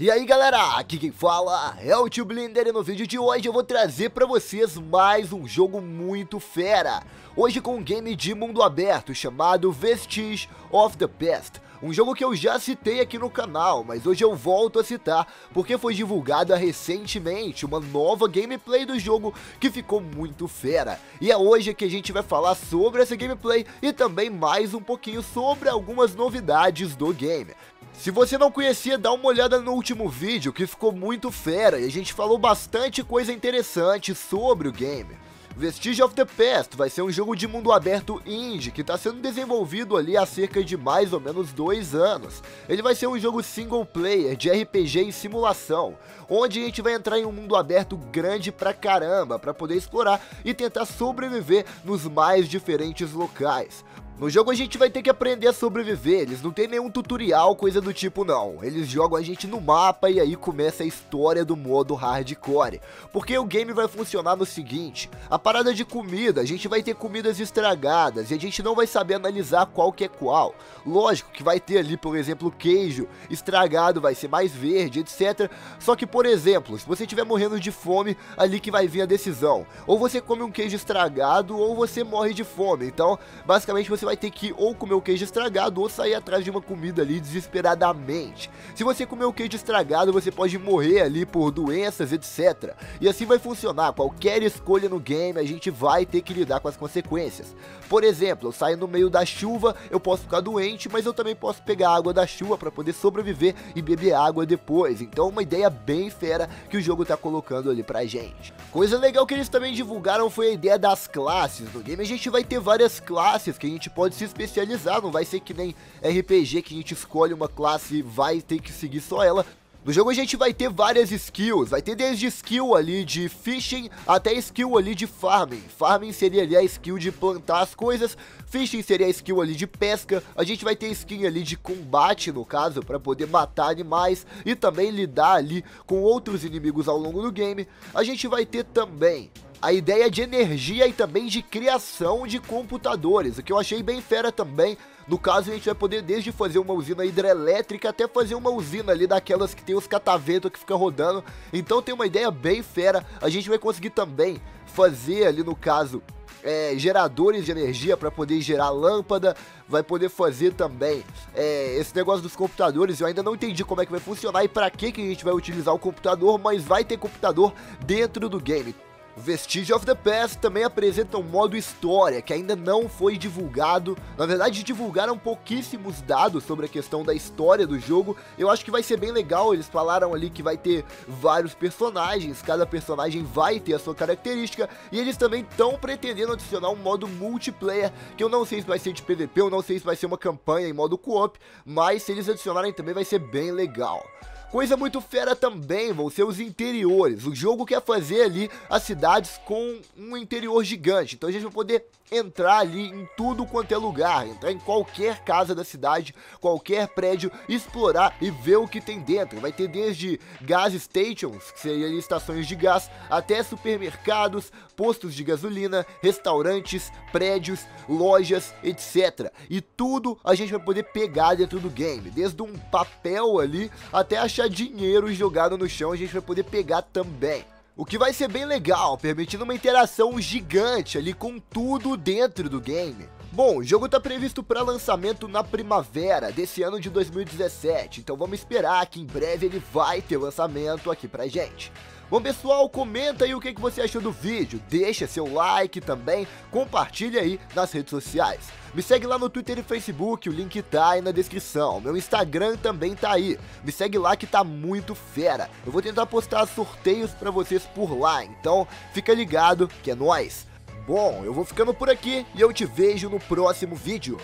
E aí galera, aqui quem fala é o Tio Blinder e no vídeo de hoje eu vou trazer pra vocês mais um jogo muito fera. Hoje com um game de mundo aberto chamado Vestige of the Past. Um jogo que eu já citei aqui no canal, mas hoje eu volto a citar porque foi divulgada recentemente uma nova gameplay do jogo que ficou muito fera. E é hoje que a gente vai falar sobre essa gameplay e também mais um pouquinho sobre algumas novidades do game. Se você não conhecia, dá uma olhada no último vídeo que ficou muito fera e a gente falou bastante coisa interessante sobre o game. Vestige of the Past vai ser um jogo de mundo aberto indie que está sendo desenvolvido ali há cerca de mais ou menos dois anos. Ele vai ser um jogo single player de RPG e simulação, onde a gente vai entrar em um mundo aberto grande pra caramba para poder explorar e tentar sobreviver nos mais diferentes locais. No jogo a gente vai ter que aprender a sobreviver, eles não tem nenhum tutorial, coisa do tipo não. Eles jogam a gente no mapa e aí começa a história do modo hardcore. Porque o game vai funcionar no seguinte, a parada de comida, a gente vai ter comidas estragadas e a gente não vai saber analisar qual que é qual. Lógico que vai ter ali, por exemplo, queijo estragado, vai ser mais verde, etc. Só que, por exemplo, se você estiver morrendo de fome, ali que vai vir a decisão. Ou você come um queijo estragado ou você morre de fome. Então, basicamente você vai ter que ou comer o queijo estragado ou sair atrás de uma comida ali desesperadamente. Se você comer o queijo estragado, você pode morrer ali por doenças, etc. E assim vai funcionar. Qualquer escolha no game, a gente vai ter que lidar com as consequências. Por exemplo, eu saio no meio da chuva, eu posso ficar doente, mas eu também posso pegar água da chuva para poder sobreviver e beber água depois. Então, uma ideia bem fera que o jogo tá colocando ali pra gente. Coisa legal que eles também divulgaram foi a ideia das classes. No game a gente vai ter várias classes que a gente pode se especializar, não vai ser que nem RPG que a gente escolhe uma classe e vai ter que seguir só ela. No jogo a gente vai ter várias skills, vai ter desde skill ali de fishing até skill ali de farming. Farming seria ali a skill de plantar as coisas, fishing seria a skill ali de pesca, a gente vai ter skin ali de combate no caso, para poder matar animais e também lidar ali com outros inimigos ao longo do game. A gente vai ter também a ideia de energia e também de criação de computadores, o que eu achei bem fera também. No caso, a gente vai poder desde fazer uma usina hidrelétrica até fazer uma usina ali daquelas que tem os cataventos que fica rodando. Então tem uma ideia bem fera. A gente vai conseguir também fazer ali no caso é, geradores de energia para poder gerar lâmpada, vai poder fazer também é, esse negócio dos computadores. Eu ainda não entendi como é que vai funcionar e para que, que a gente vai utilizar o computador, mas vai ter computador dentro do game. Vestige of the Past também apresenta um modo história que ainda não foi divulgado. Na verdade, divulgaram pouquíssimos dados sobre a questão da história do jogo. Eu acho que vai ser bem legal. Eles falaram ali que vai ter vários personagens, cada personagem vai ter a sua característica. E eles também estão pretendendo adicionar um modo multiplayer, que eu não sei se vai ser de PVP, eu não sei se vai ser uma campanha em modo co-op, mas se eles adicionarem também vai ser bem legal. Coisa muito fera também vão ser os interiores. O jogo quer fazer ali as cidades com um interior gigante. Então a gente vai poder entrar ali em tudo quanto é lugar, entrar em qualquer casa da cidade, qualquer prédio, explorar e ver o que tem dentro. Vai ter desde gas stations, que seriam estações de gás, até supermercados, postos de gasolina, restaurantes, prédios, lojas, etc. E tudo a gente vai poder pegar dentro do game, desde um papel ali até a dinheiro jogado no chão, a gente vai poder pegar também. O que vai ser bem legal, permitindo uma interação gigante ali com tudo dentro do game. Bom, o jogo está previsto para lançamento na primavera desse ano de 2017, então vamos esperar que em breve ele vai ter lançamento aqui pra gente. Bom pessoal, comenta aí o que, que você achou do vídeo, deixa seu like também, compartilha aí nas redes sociais. Me segue lá no Twitter e Facebook, o link tá aí na descrição. Meu Instagram também tá aí. Me segue lá que tá muito fera. Eu vou tentar postar sorteios para vocês por lá, então fica ligado que é nóis. Bom, eu vou ficando por aqui e eu te vejo no próximo vídeo.